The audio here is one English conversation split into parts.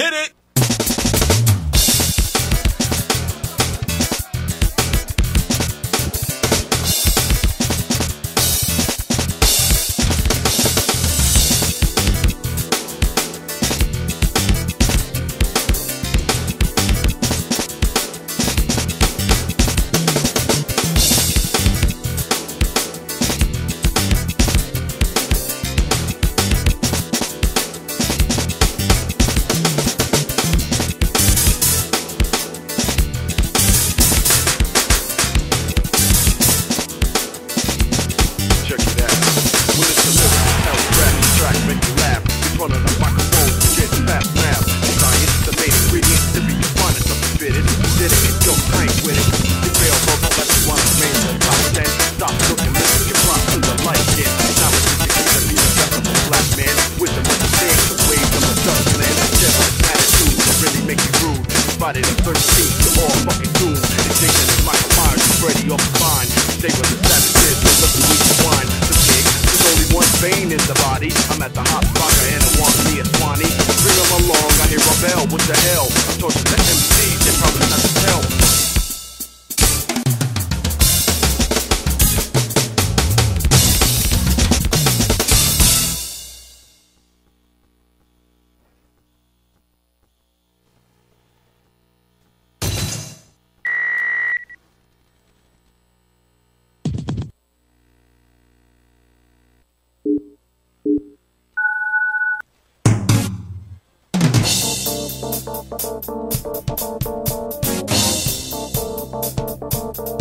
Hit it! Thank you.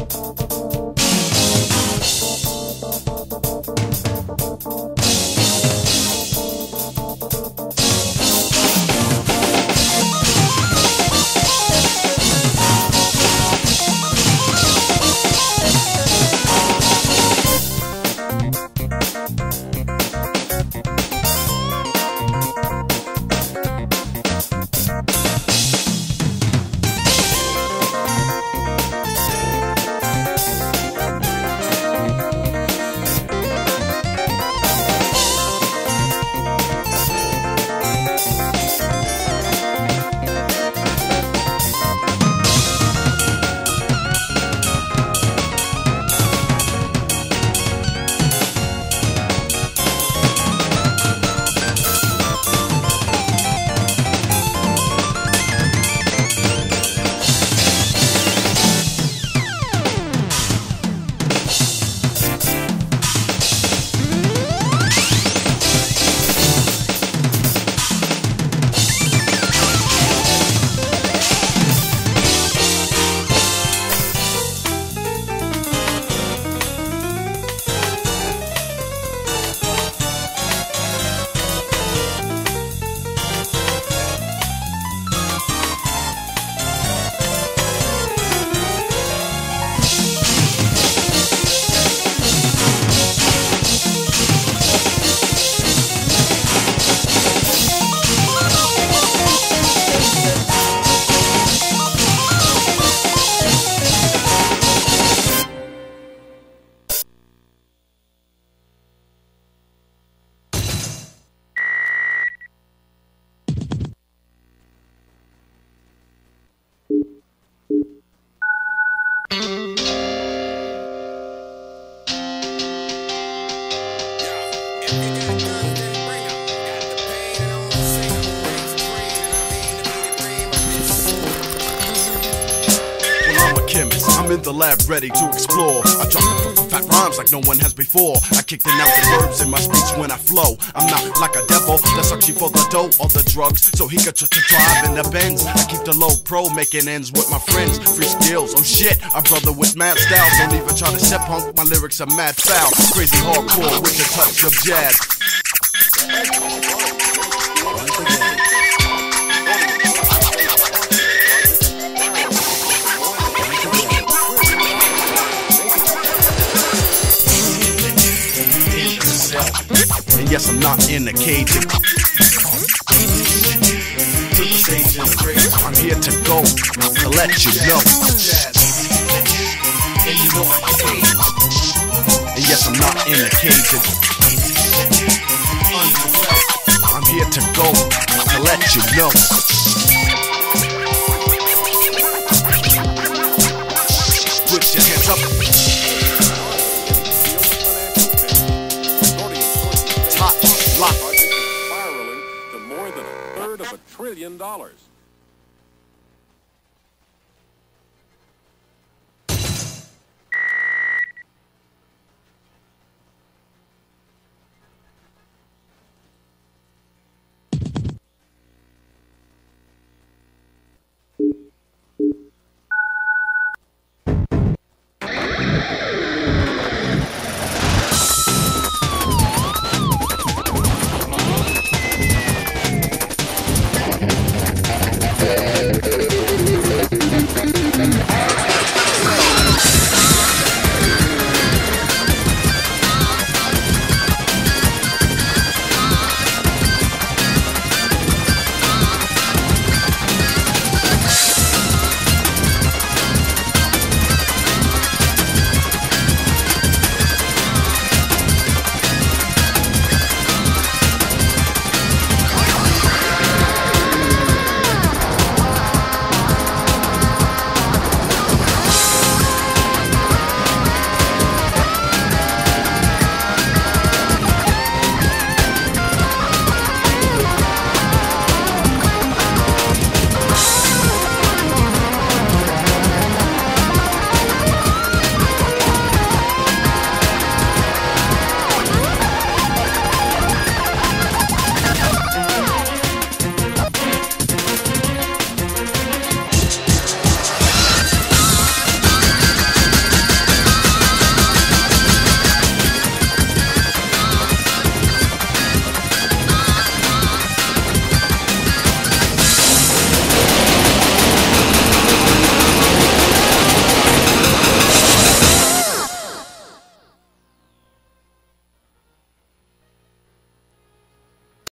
In the lab ready to explore. I drop the fat rhymes like no one has before. I kick the out the verbs in my speech when I flow. I'm not like a devil that sucks you for the dough or the drugs. So he got to drive in the Benz. I keep the low pro making ends with my friends. Free skills. Oh shit, a brother with mad style. Don't even try to step punk. My lyrics are mad foul. Crazy hardcore with a touch of jazz. Yes, I'm not in a cage. I'm here to go to let you know. And yes, I'm not in a cage. I'm here to go to let you know. Up. Trillion dollars.